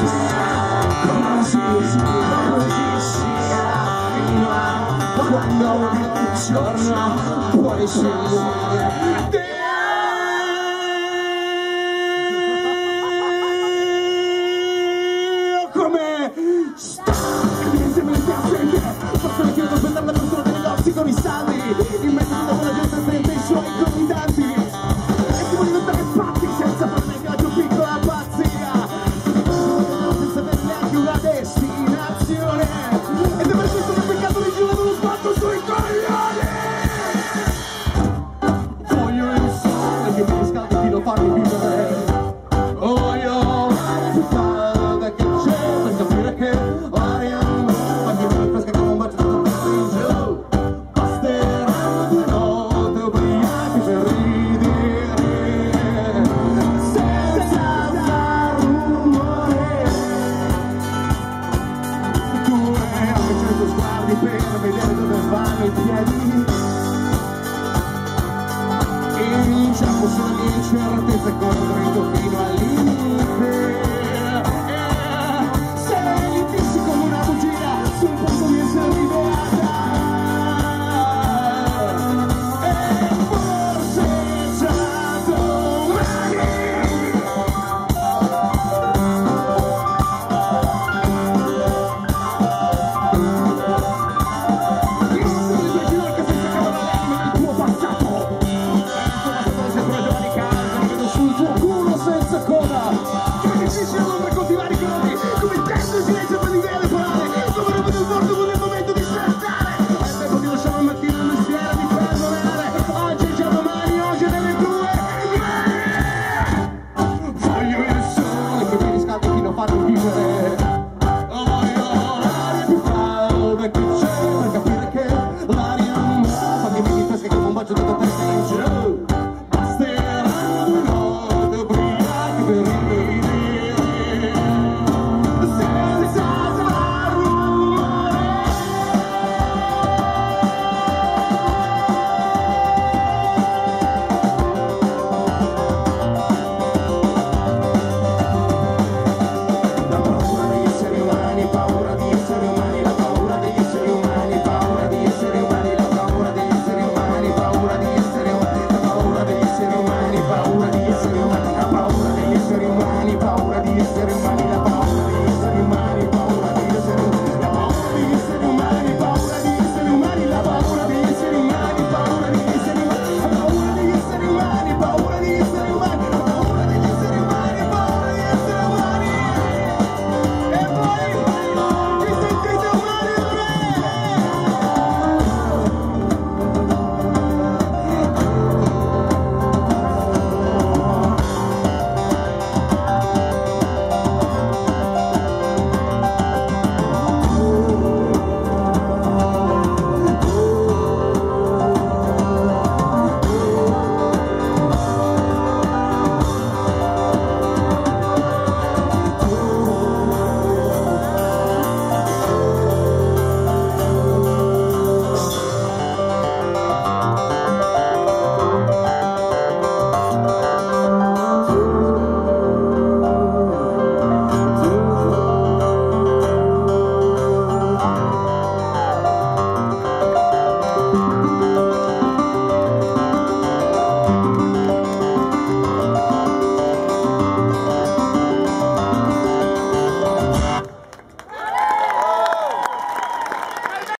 come si sia, ma quando un giorno puoi scegliere come sta evidentemente assente forse la chiedo per la persona dei negozi con i saldi in mezzo a una gente prende i suoi comitanti Echamos una miel, se corre tu vino al límite